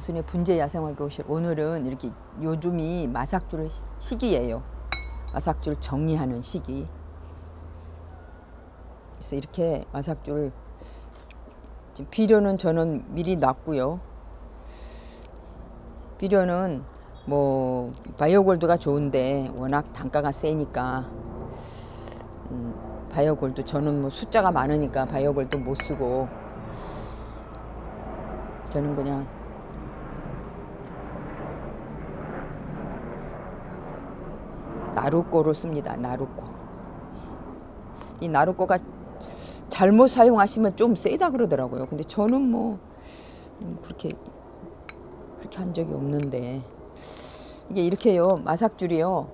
장순의 분재 야생화 교실 오늘은 이렇게 요즘이 마삭줄 시기예요. 마삭줄 정리하는 시기. 그래서 이렇게 지금 비료는 저는 미리 놨고요. 비료는 뭐 바이오골드가 좋은데 워낙 단가가 세니까 음, 바이오골드 저는 뭐 숫자가 많으니까 바이오골드 못 쓰고 저는 그냥 나루꼬로 씁니다. 나루꼬. 이 나루꼬가 잘못 사용하시면 좀 세다 그러더라고요. 근데 저는 뭐 음, 그렇게 그렇게 한 적이 없는데 이게 이렇게요 마삭줄이요.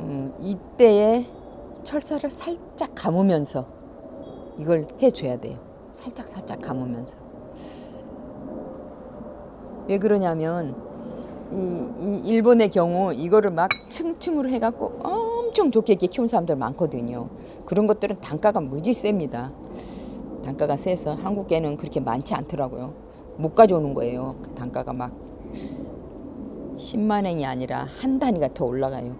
음, 이때에 철사를 살짝 감으면서 이걸 해줘야 돼요. 살짝 살짝 감으면서 왜 그러냐면 이, 이 일본의 경우 이거를 막 층층으로 해갖고 엄청 좋게 이렇게 키운 사람들 많거든요. 그런 것들은 단가가 무지 셉니다. 단가가 세서 한국에는 그렇게 많지 않더라고요. 못 가져오는 거예요. 그 단가가 막 10만 원이 아니라 한 단위가 더 올라가요.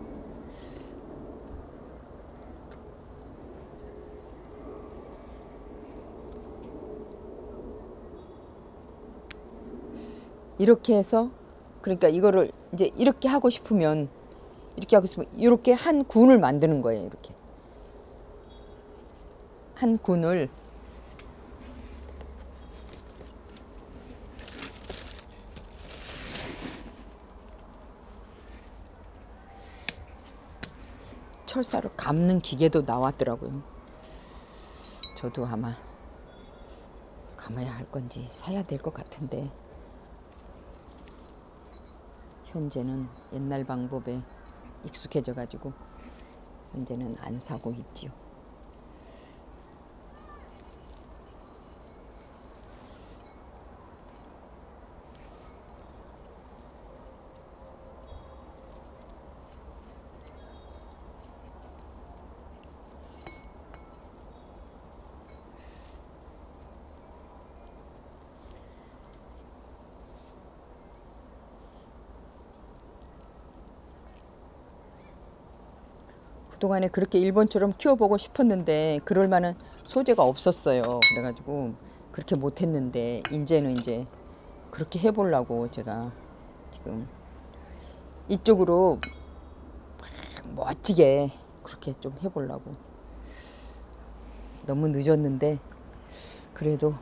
이렇게 해서 그러니까 이거를 이제 이렇게 하고 싶으면 이렇게 하고 싶으면 이렇게 한 군을 만드는 거예요. 이렇게 한 군을 철사로 감는 기계도 나왔더라고요. 저도 아마 감아야 할 건지 사야 될 것 같은데 현재는 옛날 방법에 익숙해져 가지고 현재는 안 사고 있지요. 그동안에 그렇게 일본처럼 키워보고 싶었는데 그럴 만한 소재가 없었어요. 그래가지고 그렇게 못했는데 이제는 이제 그렇게 해보려고 제가 지금 이쪽으로 막 멋지게 그렇게 좀 해보려고 너무 늦었는데 그래도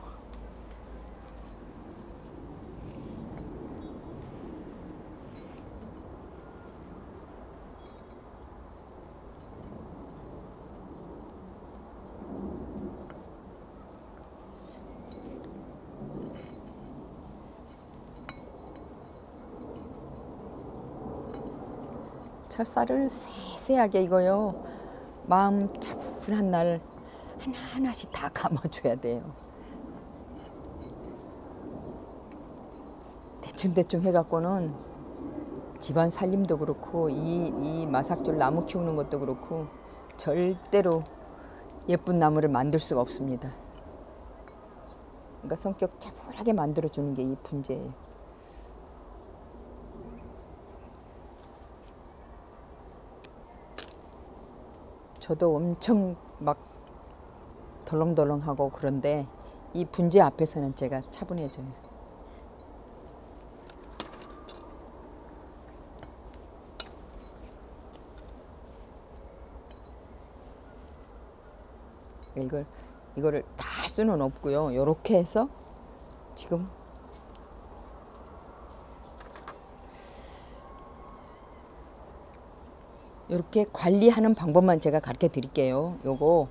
철사를 세세하게 이거요. 마음 차분한 날 하나하나씩 다 감아줘야 돼요. 대충대충 해갖고는 집안 살림도 그렇고 이, 이 마삭줄 나무 키우는 것도 그렇고 절대로 예쁜 나무를 만들 수가 없습니다. 그러니까 성격 차분하게 만들어주는 게 이 분재예요. 저도 엄청 막 덜렁덜렁하고 그런데 이 분재 앞에서는 제가 차분해져요. 이걸 이거를 다 할 수는 없고요. 이렇게 해서 지금 이렇게 관리하는 방법만 제가 가르쳐 드릴게요. 요거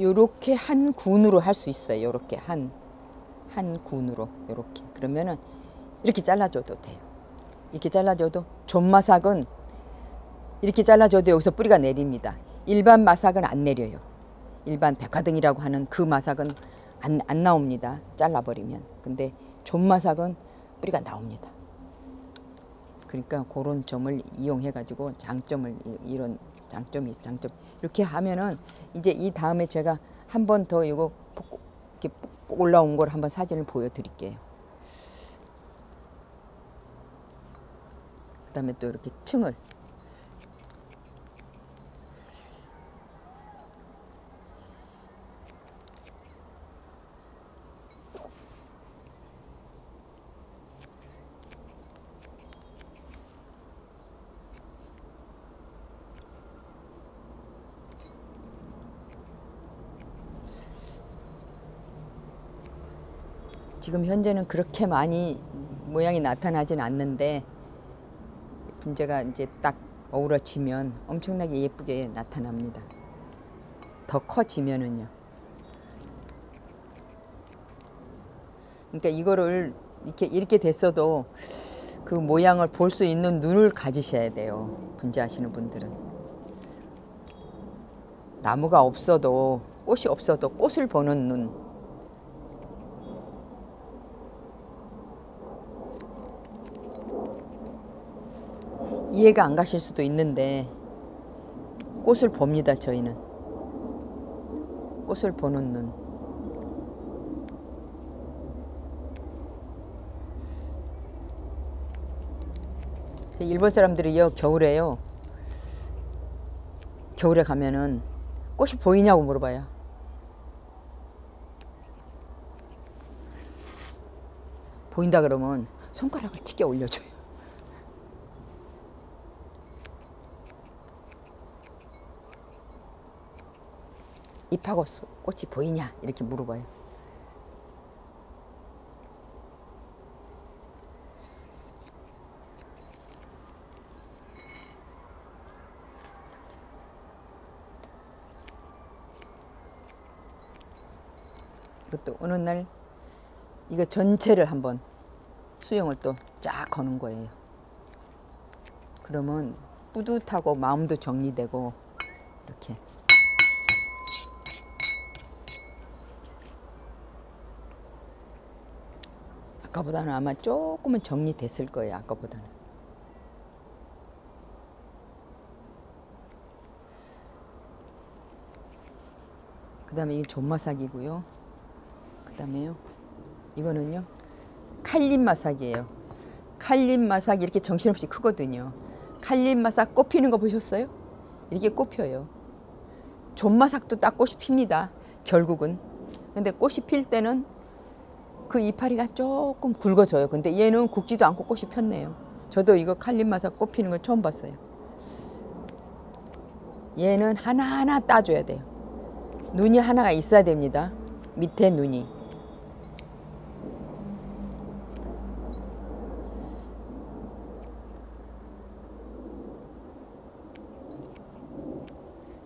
요렇게 한 군으로 할 수 있어요. 요렇게 한, 한 군으로 요렇게. 그러면은 이렇게 잘라줘도 돼요. 이렇게 잘라줘도 존마삭은 이렇게 잘라줘도 여기서 뿌리가 내립니다. 일반 마삭은 안 내려요. 일반 백화등이라고 하는 그 마삭은 안, 안 나옵니다. 잘라버리면. 근데 존마삭은 뿌리가 나옵니다. 그러니까 그런 점을 이용해 가지고 장점을 이런 장점이 장점 이렇게 하면은 이제 이 다음에 제가 한 번 더 이거 복- 이렇게 복 올라온 걸 한번 사진을 보여드릴게요. 그 다음에 또 이렇게 층을 지금 현재는 그렇게 많이 모양이 나타나진 않는데 분재가 이제 딱 어우러지면 엄청나게 예쁘게 나타납니다. 더 커지면은요. 그러니까 이거를 이렇게 이렇게 됐어도 그 모양을 볼 수 있는 눈을 가지셔야 돼요. 분재하시는 분들은 나무가 없어도 꽃이 없어도 꽃을 보는 눈. 이해가 안 가실 수도 있는데 꽃을 봅니다 저희는. 꽃을 보는 눈. 일본 사람들이요 겨울에요. 겨울에 가면은 꽃이 보이냐고 물어봐요. 보인다 그러면 손가락을 찢게 올려줘요 잎하고 소- 꽃이 보이냐 이렇게 물어봐요. 이것도 어느 날 이거 전체를 한번 수영을 또 쫙 거는 거예요. 그러면 뿌듯하고 마음도 정리되고 이렇게 아까보다는 아마 조금은 정리됐을 거예요. 아까보다는. 그 다음에 이 존마삭이고요. 그 다음에요. 이거는요. 칼림마삭이에요. 칼림마삭이 이렇게 정신없이 크거든요. 칼림마삭 꽃 피는 거 보셨어요? 이렇게 꽃 펴요. 존마삭도 딱 꽃이 핍니다. 결국은. 근데 꽃이 필 때는 그 이파리가 조금 굵어져요. 근데 얘는 굵지도 않고 꽃이 폈네요. 저도 이거 칼림마사 꽃 피는 거 처음 봤어요. 얘는 하나하나 따줘야 돼요. 눈이 하나가 있어야 됩니다. 밑에 눈이.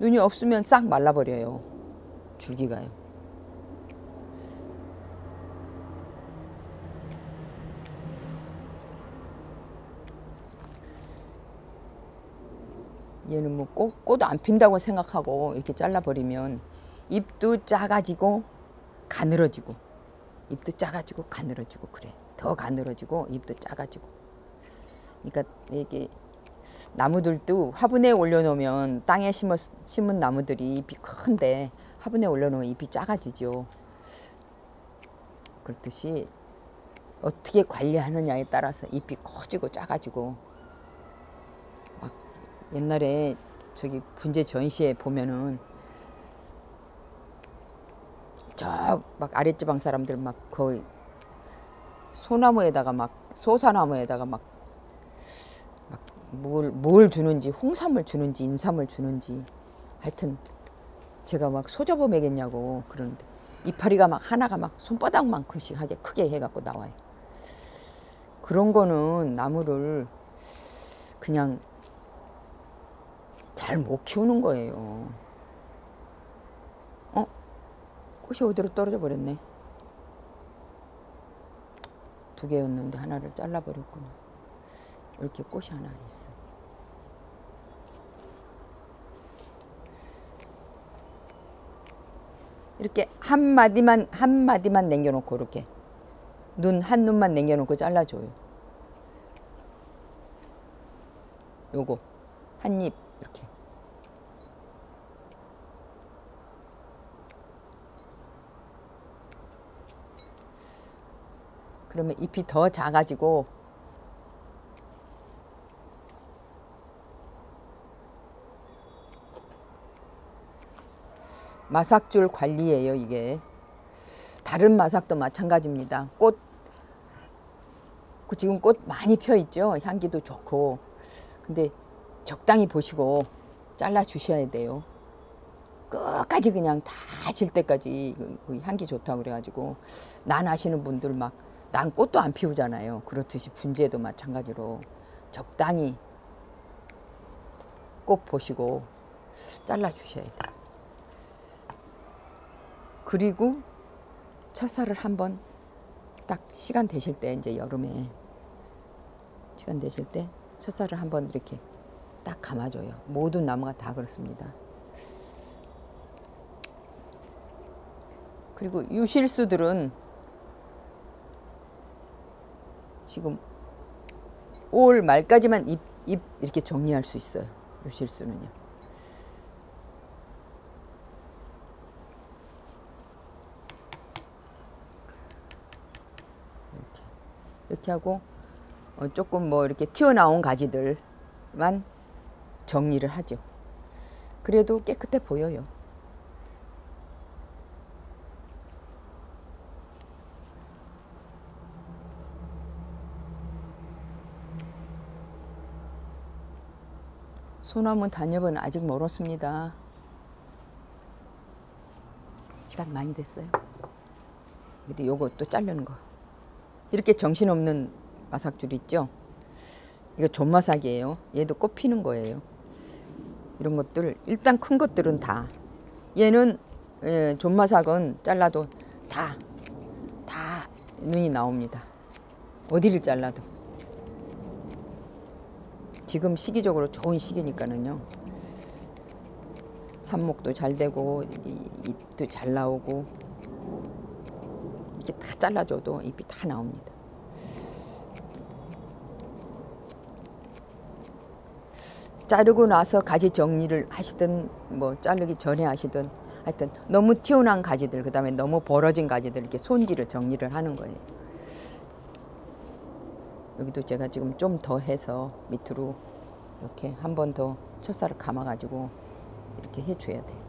눈이 없으면 싹 말라버려요. 줄기가요. 얘는 뭐 꽃, 꽃 안 핀다고 생각하고 이렇게 잘라버리면 잎도 작아지고 가늘어지고 잎도 작아지고 가늘어지고 그래. 더 가늘어지고 잎도 작아지고. 그러니까 이게 나무들도 화분에 올려놓으면 땅에 심어, 심은 나무들이 잎이 큰데 화분에 올려놓으면 잎이 작아지죠. 그렇듯이 어떻게 관리하느냐에 따라서 잎이 커지고 작아지고 옛날에 저기 분재 전시회 보면은 저 막 아랫지방 사람들 막 거의 소나무에다가 막 소사나무에다가 막막뭘뭘 주는지 홍삼을 주는지 인삼을 주는지 하여튼 제가 막 소저보 먹겠냐고 그러는데 이파리가 막 하나가 막 손바닥만큼씩 하게 크게 해갖고 나와요. 그런 거는 나무를 그냥 잘 못 키우는 거예요. 어? 꽃이 어디로 떨어져 버렸네. 두 개였는데 하나를 잘라버렸구나. 이렇게 꽃이 하나 있어. 이렇게 한 마디만 한 마디만 남겨놓고 이렇게 눈 한 눈만 남겨놓고 잘라줘요. 요거 한 입 이렇게 그러면 잎이 더 작아지고 마삭줄 관리예요 이게. 다른 마삭도 마찬가지입니다. 꽃그 지금 꽃 많이 펴 있죠? 향기도 좋고. 근데 적당히 보시고 잘라 주셔야 돼요. 끝까지 그냥 다 질 때까지 그- 그 향기 좋다고 그래가지고 난 하시는 분들 막 난 꽃도 안 피우잖아요 그렇듯이 분재도 마찬가지로 적당히 꽃 보시고 잘라 주셔야 돼요 그리고 첫살을 한번 딱 시간 되실 때 이제 여름에 시간 되실 때 첫살을 한번 이렇게 딱 감아줘요. 모든 나무가 다 그렇습니다. 그리고 유실수들은 지금 5월 말까지만 잎, 잎 이렇게 정리할 수 있어요. 유실수는요. 이렇게 하고 어, 조금 뭐 이렇게 튀어나온 가지들만 정리를 하죠. 그래도 깨끗해 보여요. 소나무 단엽은 아직 멀었습니다. 시간 많이 됐어요. 근데 요거 또 자르는 거. 이렇게 정신없는 마삭줄 있죠? 이거 존마삭이에요. 얘도 꽃 피는 거예요. 이런 것들 일단 큰 것들은 다 얘는 예, 존마삭은 잘라도 다 다 눈이 나옵니다. 어디를 잘라도 지금 시기적으로 좋은 시기니까는요. 삽목도 잘 되고 이- 잎도 잘 나오고 이렇게 다 잘라줘도 잎이 다 나옵니다. 자르고 나서 가지 정리를 하시든 뭐 자르기 전에 하시든 하여튼 너무 튀어나온 가지들 그다음에 너무 벌어진 가지들 이렇게 손질을 정리를 하는 거예요. 여기도 제가 지금 좀 더 해서 밑으로 이렇게 한 번더 첫살을 감아 가지고 이렇게 해줘야 돼요.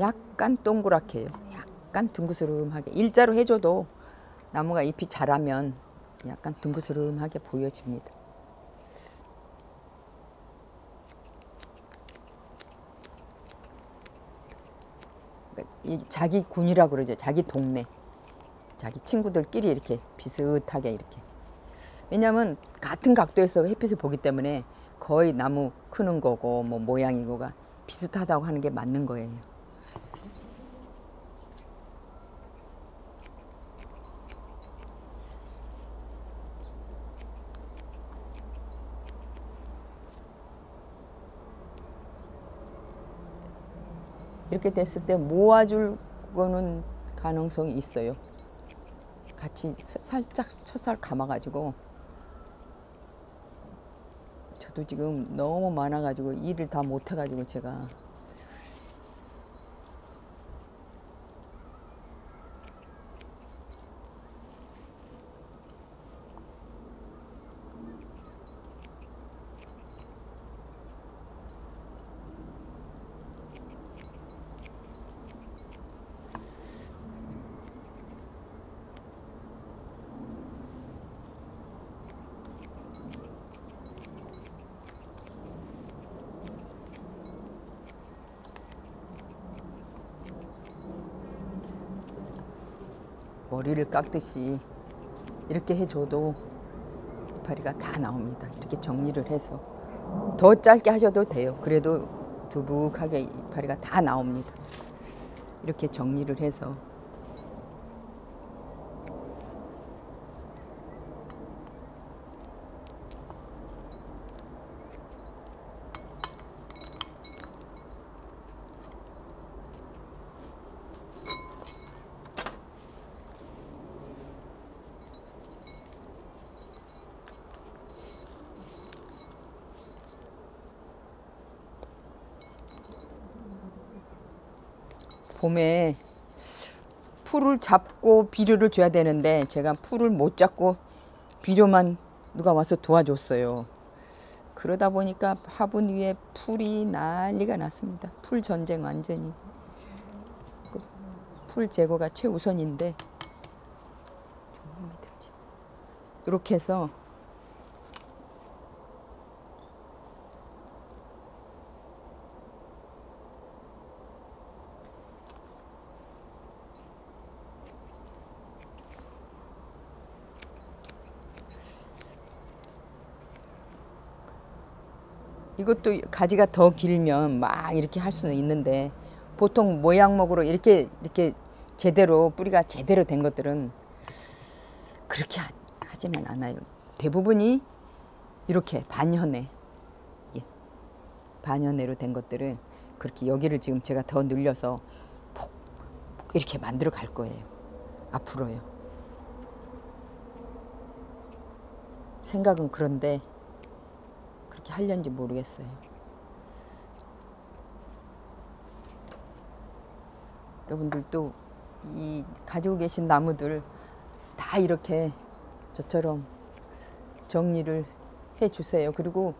약간 동그랗게 해요. 약간 둥그스름하게 일자로 해줘도 나무가 잎이 자라면 약간 둥그스름하게 보여집니다. 그러니까 이 자기 군이라고 그러죠. 자기 동네, 자기 친구들끼리 이렇게 비슷하게 이렇게. 왜냐하면 같은 각도에서 햇빛을 보기 때문에 거의 나무 크는 거고 뭐 모양이고가 비슷하다고 하는 게 맞는 거예요. 이렇게 됐을 때 모아줄 거는 가능성이 있어요. 같이 서- 살짝 첫살 감아가지고 저도 지금 너무 많아가지고 일을 다 못해가지고 제가 머리를 깎듯이 이렇게 해줘도 이파리가 다 나옵니다. 이렇게 정리를 해서 더 짧게 하셔도 돼요. 그래도 두둑하게 이파리가 다 나옵니다. 이렇게 정리를 해서 봄에 풀을 잡고 비료를 줘야 되는데 제가 풀을 못 잡고 비료만 누가 와서 도와줬어요. 그러다 보니까 화분 위에 풀이 난리가 났습니다. 풀 전쟁 완전히. 그풀 제거가 최우선인데. 이렇게 해서 이것도 가지가 더 길면 막 이렇게 할 수는 있는데 보통 모양목으로 이렇게 이렇게 제대로 뿌리가 제대로 된 것들은 그렇게 하, 하지는 않아요. 대부분이 이렇게 반현에 예, 반현내로 된 것들은 그렇게 여기를 지금 제가 더 늘려서 폭 이렇게 만들어 갈 거예요. 앞으로요. 생각은 그런데 그렇게 하려는지 모르겠어요. 여러분들도 이 가지고 계신 나무들 다 이렇게 저처럼 정리를 해 주세요. 그리고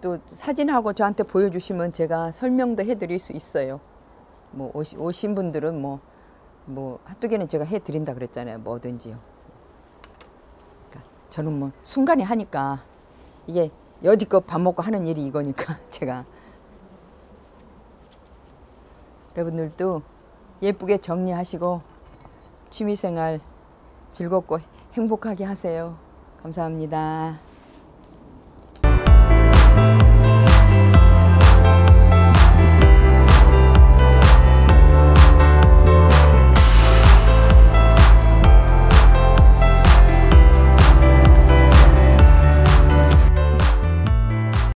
또 사진하고 저한테 보여주시면 제가 설명도 해드릴 수 있어요. 뭐 오시, 오신 분들은 뭐, 뭐 한두 개는 제가 해드린다 그랬잖아요. 뭐든지요. 그러니까 저는 뭐 순간에 하니까 이게 여지껏 밥 먹고 하는 일이 이거니까 제가 여러분들도 예쁘게 정리하시고 취미생활 즐겁고 행복하게 하세요. 감사합니다.